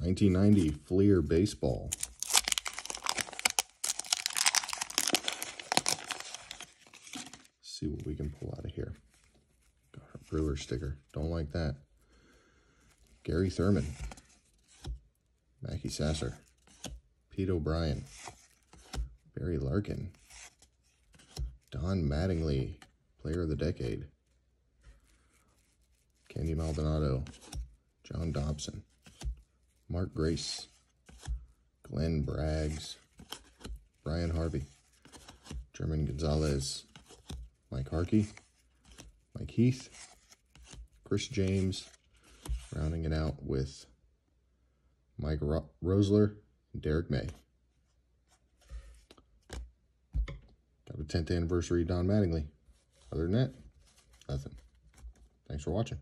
1990 Fleer Baseball. see what we can pull out of here. Got our Brewer sticker. Don't like that. Gary Thurman. Mackey Sasser. Pete O'Brien. Barry Larkin. Don Mattingly, Player of the Decade. Candy Maldonado. John Dopson. Mark Grace. Glenn Braggs. Bryan Harvey. German Gonzalez. Mike Harkey. Mike Heath. Chris James. Rounding it out with Mike Ro Roesler and Derrick May. Got a 10th anniversary Don Mattingly. Other than that, nothing. Thanks for watching.